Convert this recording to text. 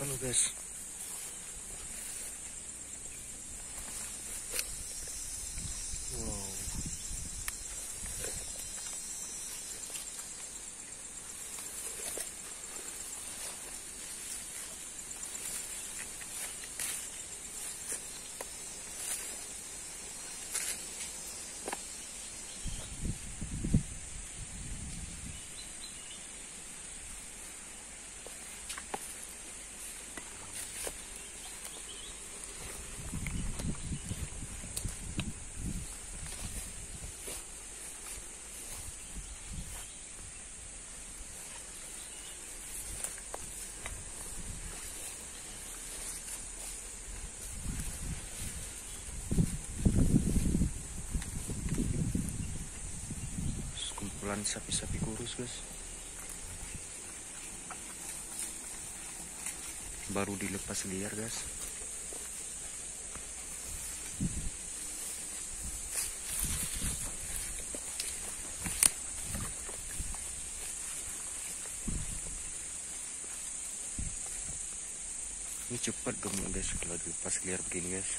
Look at this. Sekumpulan sapi-sapi kurus guys baru dilepas liar guys ini cepat gemuk guys kalau dilepas liar begini guys